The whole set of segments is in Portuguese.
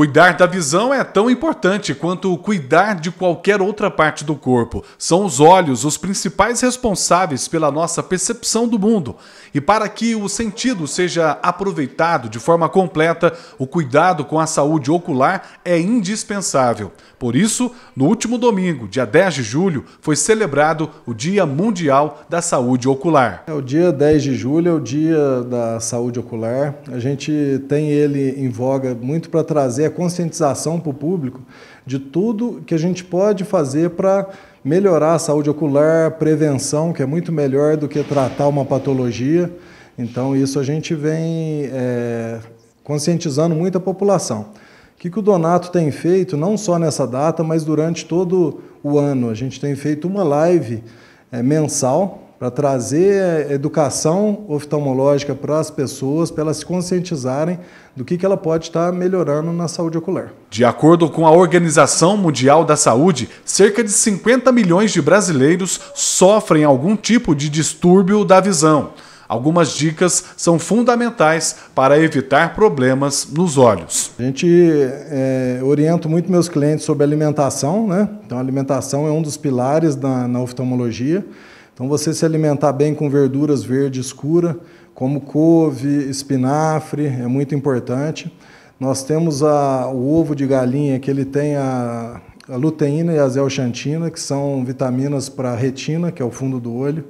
Cuidar da visão é tão importante quanto cuidar de qualquer outra parte do corpo. São os olhos os principais responsáveis pela nossa percepção do mundo. E para que o sentido seja aproveitado de forma completa, o cuidado com a saúde ocular é indispensável. Por isso, no último domingo, dia 10 de julho, foi celebrado o Dia Mundial da Saúde Ocular. É, o dia 10 de julho é o Dia da Saúde Ocular. A gente tem ele em voga muito para trazer conscientização para o público de tudo que a gente pode fazer para melhorar a saúde ocular, prevenção, que é muito melhor do que tratar uma patologia. Então, isso a gente vem é, conscientizando muito a população. O que, que o Donato tem feito, não só nessa data, mas durante todo o ano? A gente tem feito uma live é, mensal para trazer é, educação oftalmológica para as pessoas, para elas se conscientizarem do que, que ela pode estar melhorando na saúde ocular. De acordo com a Organização Mundial da Saúde, cerca de 50 milhões de brasileiros sofrem algum tipo de distúrbio da visão. Algumas dicas são fundamentais para evitar problemas nos olhos. A gente é, orienta muito meus clientes sobre alimentação, né? Então, alimentação é um dos pilares da, na oftalmologia. Então, você se alimentar bem com verduras verde escura, como couve, espinafre, é muito importante. Nós temos a, o ovo de galinha, que ele tem a, a luteína e a zeoxantina, que são vitaminas para a retina, que é o fundo do olho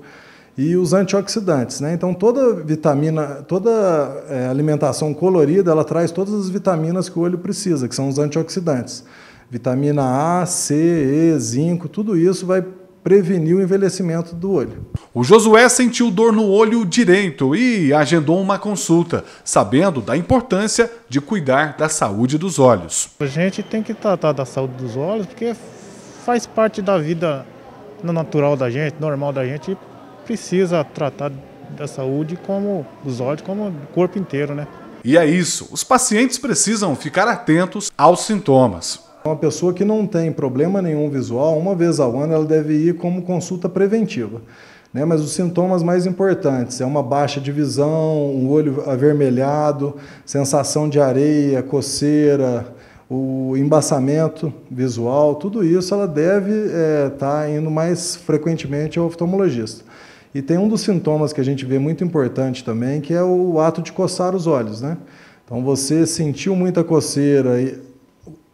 e os antioxidantes. Né? Então, toda vitamina, toda é, alimentação colorida, ela traz todas as vitaminas que o olho precisa, que são os antioxidantes. Vitamina A, C, E, zinco, tudo isso vai prevenir o envelhecimento do olho. O Josué sentiu dor no olho direito e agendou uma consulta, sabendo da importância de cuidar da saúde dos olhos. A gente tem que tratar da saúde dos olhos porque faz parte da vida natural da gente, normal da gente, precisa tratar da saúde como os olhos, como o corpo inteiro, né? E é isso. Os pacientes precisam ficar atentos aos sintomas. Uma pessoa que não tem problema nenhum visual, uma vez ao ano ela deve ir como consulta preventiva. Né? Mas os sintomas mais importantes é uma baixa de visão, um olho avermelhado, sensação de areia, coceira, o embaçamento visual, tudo isso ela deve estar é, tá indo mais frequentemente ao oftalmologista. E tem um dos sintomas que a gente vê muito importante também, que é o ato de coçar os olhos, né? Então você sentiu muita coceira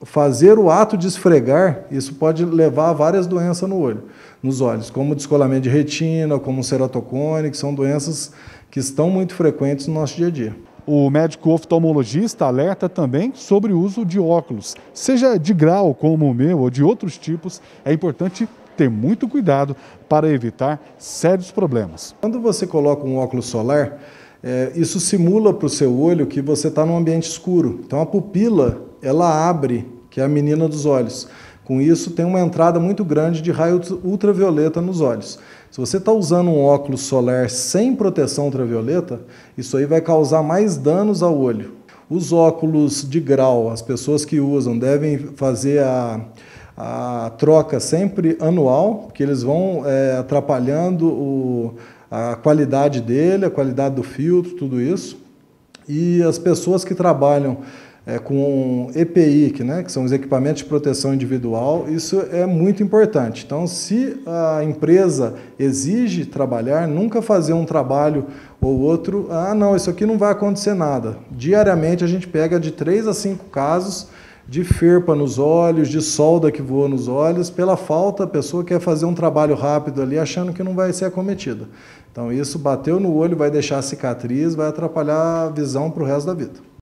fazer o ato de esfregar, isso pode levar a várias doenças no olho, nos olhos, como descolamento de retina, como ceratocone, que são doenças que estão muito frequentes no nosso dia a dia. O médico oftalmologista alerta também sobre o uso de óculos, seja de grau como o meu ou de outros tipos, é importante ter muito cuidado para evitar sérios problemas. Quando você coloca um óculos solar, é, isso simula para o seu olho que você está num ambiente escuro. Então a pupila ela abre, que é a menina dos olhos. Com isso tem uma entrada muito grande de raio ultravioleta nos olhos. Se você está usando um óculos solar sem proteção ultravioleta, isso aí vai causar mais danos ao olho. Os óculos de grau, as pessoas que usam devem fazer a a troca sempre anual, porque eles vão é, atrapalhando o, a qualidade dele, a qualidade do filtro, tudo isso. E as pessoas que trabalham é, com EPI, que, né, que são os equipamentos de proteção individual, isso é muito importante. Então, se a empresa exige trabalhar, nunca fazer um trabalho ou outro, ah, não, isso aqui não vai acontecer nada. Diariamente a gente pega de três a cinco casos de ferpa nos olhos, de solda que voa nos olhos, pela falta, a pessoa quer fazer um trabalho rápido ali achando que não vai ser acometida. Então, isso bateu no olho, vai deixar cicatriz, vai atrapalhar a visão para o resto da vida.